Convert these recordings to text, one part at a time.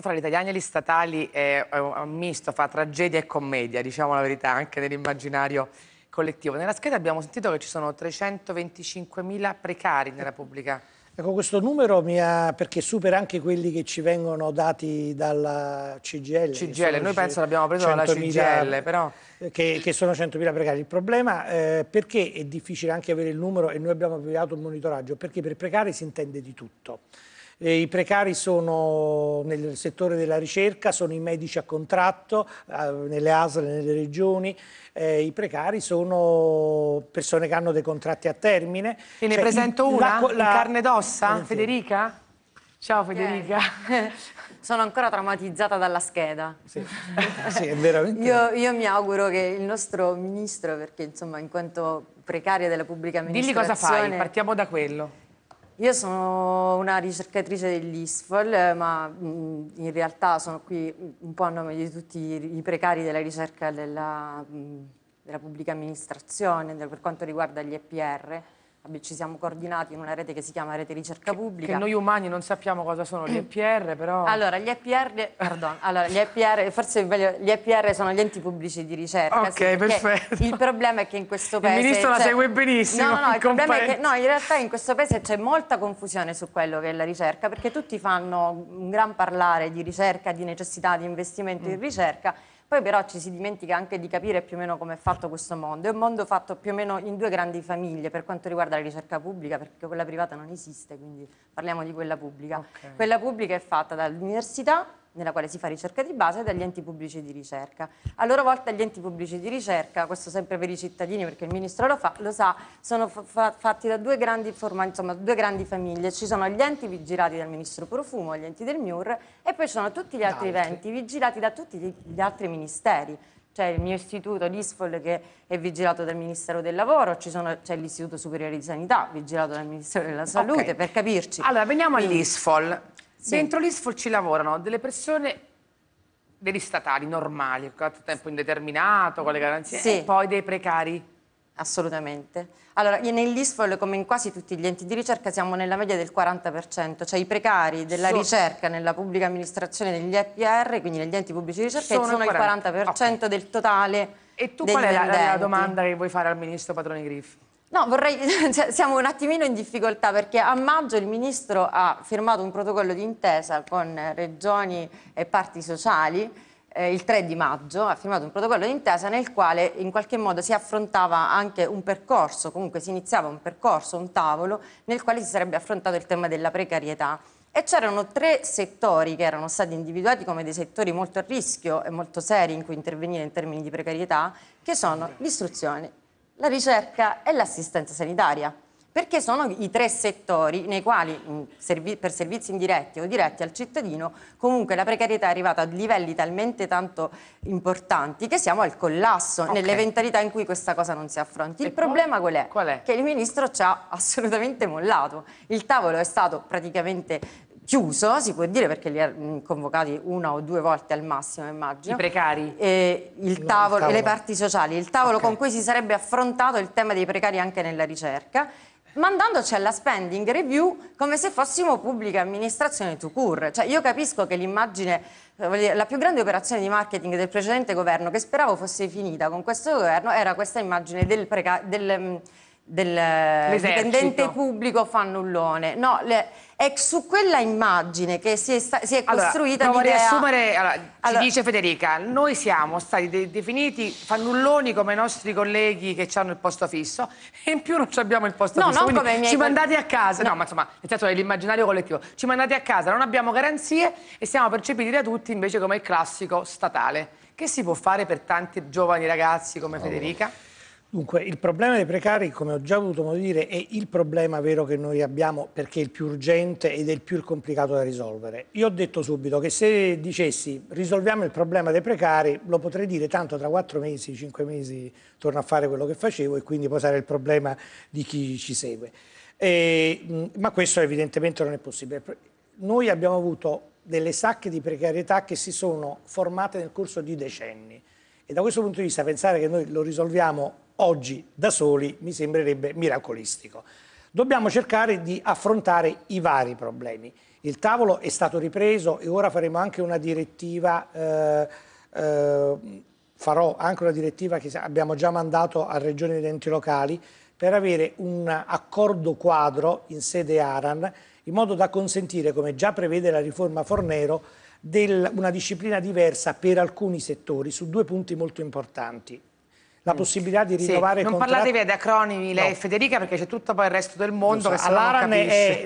fra gli italiani e gli statali è un misto, fa tragedia e commedia, diciamo la verità, anche nell'immaginario collettivo. Nella scheda abbiamo sentito che ci sono 325.000 precari nella pubblica Ecco, questo numero mi ha, perché supera anche quelli che ci vengono dati dalla CGL. CGL, noi penso l'abbiamo preso dalla CGL, però... Che, che sono 100.000 precari. Il problema eh, perché è difficile anche avere il numero e noi abbiamo avviato un monitoraggio, perché per precari si intende di tutto. E I precari sono nel settore della ricerca, sono i medici a contratto, eh, nelle ASL, nelle regioni, eh, i precari sono persone che hanno dei contratti a termine. E ne cioè, presento una, la, la... in carne d'ossa, Federica? Ciao Federica. Yeah. Sono ancora traumatizzata dalla scheda. Sì, sì è veramente. io, io, mi auguro che il nostro ministro, perché insomma in quanto precaria della pubblica amministrazione... Digli cosa fai, partiamo da quello. Io sono una ricercatrice dell'ISFOL, ma in realtà sono qui un po' a nome di tutti i precari della ricerca della, della pubblica amministrazione per quanto riguarda gli EPR ci siamo coordinati in una rete che si chiama Rete Ricerca Pubblica. Che noi umani non sappiamo cosa sono gli EPR, però... Allora, gli EPR, pardon, allora, gli EPR, forse meglio, gli EPR sono gli enti pubblici di ricerca. Ok, sì, perfetto. Il problema è che in questo paese... Il ministro la segue benissimo. No, no, no, il problema è che no, in realtà in questo paese c'è molta confusione su quello che è la ricerca, perché tutti fanno un gran parlare di ricerca, di necessità di investimenti mm. in ricerca, poi però ci si dimentica anche di capire più o meno come è fatto questo mondo. È un mondo fatto più o meno in due grandi famiglie per quanto riguarda la ricerca pubblica, perché quella privata non esiste, quindi parliamo di quella pubblica. Okay. Quella pubblica è fatta dall'università nella quale si fa ricerca di base, dagli enti pubblici di ricerca. A loro volta gli enti pubblici di ricerca, questo sempre per i cittadini perché il Ministro lo, fa, lo sa, sono fa fatti da due grandi, forma, insomma, due grandi, famiglie. Ci sono gli enti vigilati dal Ministro Profumo, gli enti del MIUR e poi ci sono tutti gli altri enti vigilati da tutti gli altri ministeri c'è il mio istituto, l'ISFOL, che è vigilato dal Ministero del Lavoro, c'è l'Istituto Superiore di Sanità, vigilato dal Ministero della Salute, okay. per capirci. Allora, veniamo all'ISFOL. Sì. Dentro l'ISFOL ci lavorano delle persone degli statali normali, a tempo indeterminato, con le garanzie, sì. e poi dei precari. Assolutamente. Allora, nell'ISFOL, come in quasi tutti gli enti di ricerca, siamo nella media del 40%, cioè i precari della so... ricerca nella pubblica amministrazione, negli EPR, quindi negli enti pubblici di ricerca, sono, sono il 40%, 40 okay. del totale E tu qual è la, la, domanda che vuoi fare al Ministro Patroni Griffi? No, vorrei, cioè, siamo un attimino in difficoltà perché a maggio il Ministro ha firmato un protocollo di intesa con regioni e parti sociali, eh, il 3 di maggio ha firmato un protocollo di intesa nel quale in qualche modo si affrontava anche un percorso, comunque si iniziava un percorso, un tavolo, nel quale si sarebbe affrontato il tema della precarietà. E c'erano tre settori che erano stati individuati come dei settori molto a rischio e molto seri in cui intervenire in termini di precarietà, che sono l'istruzione, la ricerca e l'assistenza sanitaria, perché sono i tre settori nei quali per servizi indiretti o diretti al cittadino comunque la precarietà è arrivata a livelli talmente tanto importanti che siamo al collasso okay. nell'eventualità in cui questa cosa non si affronti. Il e problema qual è? qual è? Che il Ministro ci ha assolutamente mollato. Il tavolo è stato praticamente chiuso, si può dire perché li ha convocati una o due volte al massimo, immagino. I precari? E il tavolo, no, il tavolo. le parti sociali, il tavolo okay. con cui si sarebbe affrontato il tema dei precari anche nella ricerca mandandoci alla spending review come se fossimo pubblica amministrazione to cure. Cioè io capisco che l'immagine, eh, la più grande operazione di marketing del precedente governo, che speravo fosse finita con questo governo, era questa immagine del, del mm, del dipendente pubblico fannullone. No, le, è su quella immagine che si è, si è costruita allora, l'idea... riassumere, allora, allora, ci dice Federica, noi siamo stati de definiti fannulloni come i nostri colleghi che hanno il posto fisso e in più non abbiamo il posto no, fisso, non come ci mandate a casa, no. no ma insomma, nel senso dell'immaginario collettivo, ci mandate a casa, non abbiamo garanzie e siamo percepiti da tutti invece come il classico statale. Che si può fare per tanti giovani ragazzi come Federica? Dunque, il problema dei precari, come ho già avuto modo di dire, è il problema vero che noi abbiamo perché è il più urgente ed è il più complicato da risolvere. Io ho detto subito che se dicessi risolviamo il problema dei precari, lo potrei dire tanto tra quattro mesi, cinque mesi torno a fare quello che facevo e quindi posare il problema di chi ci segue. E, ma questo evidentemente non è possibile. Noi abbiamo avuto delle sacche di precarietà che si sono formate nel corso di decenni e da questo punto di vista pensare che noi lo risolviamo oggi da soli mi sembrerebbe miracolistico. Dobbiamo cercare di affrontare i vari problemi. Il tavolo è stato ripreso e ora faremo anche una direttiva, eh, eh, farò anche una direttiva che abbiamo già mandato a regioni ed enti locali per avere un accordo quadro in sede ARAN in modo da consentire, come già prevede la riforma Fornero, del, una disciplina diversa per alcuni settori su due punti molto importanti la possibilità di rinnovare sì, non contratti... parlatevi ad acronimi lei no. e Federica perché c'è tutto poi il resto del mondo so, che All'ARAN è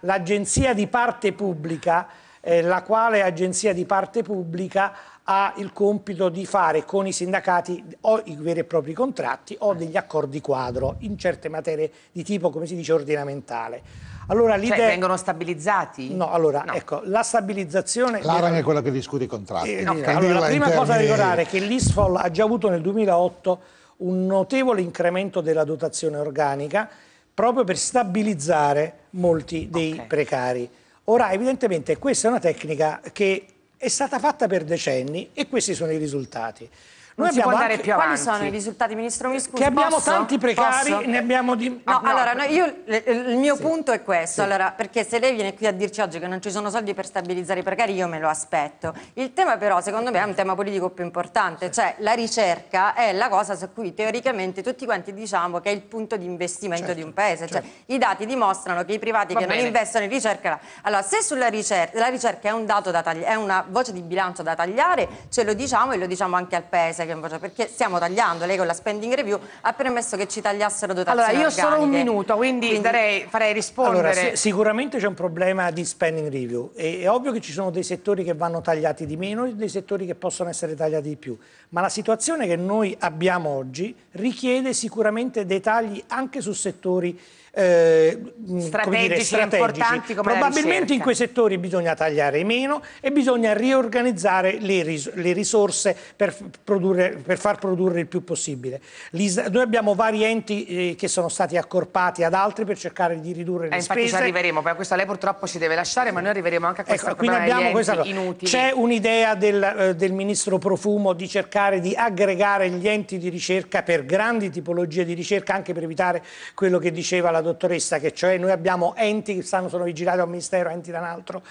l'agenzia di parte pubblica eh, la quale agenzia di parte pubblica ha il compito di fare con i sindacati o i veri e propri contratti o degli accordi quadro in certe materie di tipo, come si dice, ordinamentale. Allora, cioè, vengono stabilizzati? No, allora, no. ecco, la stabilizzazione... L'ARAN è quella che discute i contratti. Eh, no. allora, la prima cosa da ricordare è che l'ISFOL ha già avuto nel 2008 un notevole incremento della dotazione organica proprio per stabilizzare molti dei okay. precari. Ora, evidentemente, questa è una tecnica che è stata fatta per decenni e questi sono i risultati. Noi non abbiamo anche... più avanti. Quali sono i risultati, Ministro? Mi scusi, Che abbiamo posso? tanti precari, posso? ne abbiamo di... No, no allora, no, io, il mio sì. punto è questo, sì. allora, perché se lei viene qui a dirci oggi che non ci sono soldi per stabilizzare i precari, io me lo aspetto. Il tema però, secondo me, è un tema politico più importante, cioè la ricerca è la cosa su cui teoricamente tutti quanti diciamo che è il punto di investimento certo, di un paese, cioè, certo. cioè i dati dimostrano che i privati Va che bene. non investono in ricerca... Allora, se sulla ricerca, la ricerca è un dato da tagliare, è una voce di bilancio da tagliare, ce lo diciamo e lo diciamo anche al paese, che perché stiamo tagliando, lei con la spending review ha permesso che ci tagliassero dotazioni Allora io organiche. solo un minuto, quindi, quindi... Darei, farei rispondere. Allora, si sicuramente c'è un problema di spending review, è, è ovvio che ci sono dei settori che vanno tagliati di meno e dei settori che possono essere tagliati di più, ma la situazione che noi abbiamo oggi richiede sicuramente dei tagli anche su settori eh, strategici, dire, strategici. importanti come Probabilmente in quei settori bisogna tagliare meno e bisogna riorganizzare le, ris le risorse per, produrre, per, far produrre il più possibile. Noi abbiamo vari enti eh, che sono stati accorpati ad altri per cercare di ridurre le eh, infatti spese. Infatti ci arriveremo, per questo lei purtroppo ci deve lasciare, ma noi arriveremo anche a questo ecco, quindi abbiamo questa inutili. C'è un'idea del, eh, del Ministro Profumo di cercare di aggregare gli enti di ricerca per grandi tipologie di ricerca, anche per evitare quello che diceva la dottoressa, che cioè noi abbiamo enti che stanno, sono vigilati da un ministero, enti da un altro,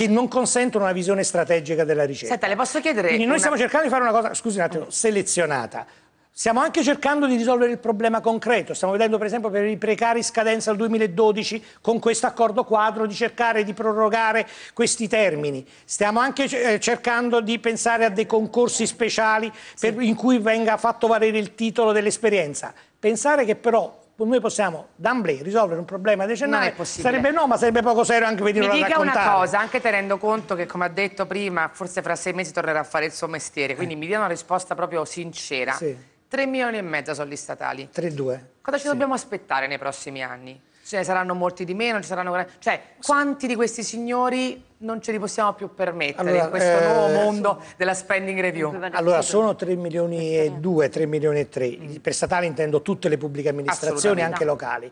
che non consentono una visione strategica della ricerca. Senta, le posso chiedere... Quindi noi una... stiamo cercando di fare una cosa, scusi un attimo, selezionata. Stiamo anche cercando di risolvere il problema concreto, stiamo vedendo per esempio per i precari scadenza al 2012 con questo accordo quadro di cercare di prorogare questi termini, stiamo anche eh, cercando di pensare a dei concorsi speciali per, sì. in cui venga fatto valere il titolo dell'esperienza. Pensare che però noi possiamo d'amblè risolvere un problema decennale sarebbe no ma sarebbe poco serio anche venire a raccontare mi dica una cosa anche tenendo conto che come ha detto prima forse fra sei mesi tornerà a fare il suo mestiere quindi eh. mi dia una risposta proprio sincera sì. 3 milioni e mezzo soldi statali 3-2 cosa ci sì. dobbiamo aspettare nei prossimi anni? Ce ne saranno molti di meno, ci saranno... Cioè, quanti di questi signori non ce li possiamo più permettere allora, in questo eh, nuovo mondo della spending review? Allora, sono 3 milioni e 2, 3 milioni e 3. Per statali intendo tutte le pubbliche amministrazioni, anche locali.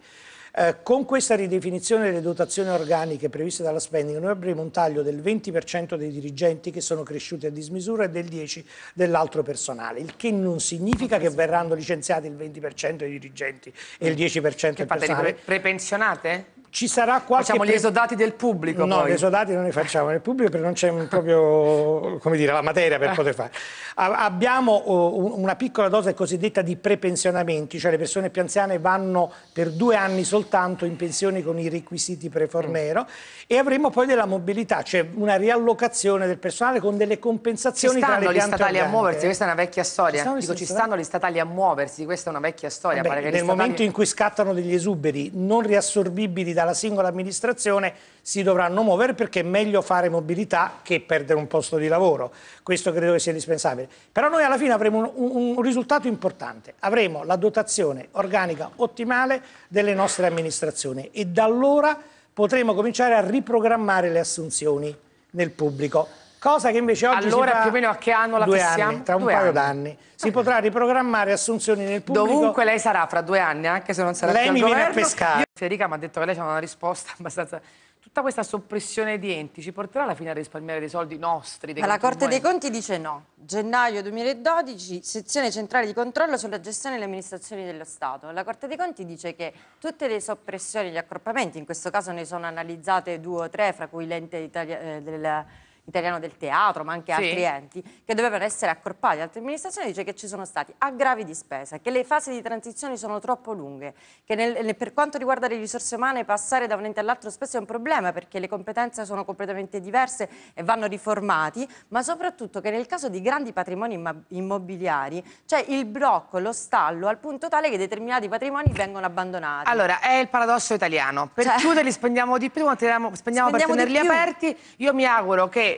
Eh, con questa ridefinizione delle dotazioni organiche previste dalla spending noi avremo un taglio del 20% dei dirigenti che sono cresciuti a dismisura e del 10% dell'altro personale, il che non significa che verranno licenziati il 20% dei dirigenti e il 10% del personale. Pre prepensionate? Ci sarà qualche... Facciamo gli esodati del pubblico No, poi. gli esodati non li facciamo nel pubblico perché non c'è proprio, come dire, la materia per eh. poter fare. abbiamo oh, una piccola dose cosiddetta di prepensionamenti, cioè le persone più anziane vanno per due anni soltanto in pensione con i requisiti pre-Fornero mm. e avremo poi della mobilità, cioè una riallocazione del personale con delle compensazioni tra le piante gli statali organiche. a muoversi, questa è una vecchia storia. Ci Dico, ci stanno gli statali a muoversi, questa è una vecchia storia. Vabbè, nel statali... momento in cui scattano degli esuberi non riassorbibili dalla singola amministrazione si dovranno muovere perché è meglio fare mobilità che perdere un posto di lavoro. Questo credo che sia indispensabile. Però noi alla fine avremo un, un, un risultato importante. Avremo la dotazione organica ottimale delle nostre amministrazioni e da allora potremo cominciare a riprogrammare le assunzioni nel pubblico cosa che invece oggi allora più o meno a che anno la due fissiamo? Anni, tra un due paio d'anni si potrà riprogrammare assunzioni nel pubblico dovunque lei sarà fra due anni anche se non sarà lei più mi viene a pescare Io, Federica mi ha detto che lei ha una risposta abbastanza tutta questa soppressione di enti ci porterà alla fine a risparmiare dei soldi nostri? Dei la Corte dei Conti dice no. Gennaio 2012, sezione centrale di controllo sulla gestione delle amministrazioni dello Stato. La Corte dei Conti dice che tutte le soppressioni, gli accorpamenti, in questo caso ne sono analizzate due o tre, fra cui l'ente eh, della italiano del teatro, ma anche sì. altri enti, che dovevano essere accorpati. Altre amministrazioni dice che ci sono stati aggravi di spesa, che le fasi di transizione sono troppo lunghe, che nel, nel, per quanto riguarda le risorse umane passare da un ente all'altro spesso è un problema perché le competenze sono completamente diverse e vanno riformati, ma soprattutto che nel caso di grandi patrimoni immobiliari c'è il blocco, lo stallo, al punto tale che determinati patrimoni vengono abbandonati. Allora, è il paradosso italiano. Per cioè, chiuderli spendiamo di più, spendiamo, spendiamo per tenerli aperti. Io mi auguro che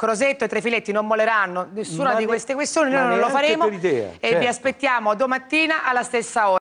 Crosetto e Trefiletti non molleranno nessuna ma di queste questioni, noi non lo faremo e vi certo. aspettiamo domattina alla stessa ora.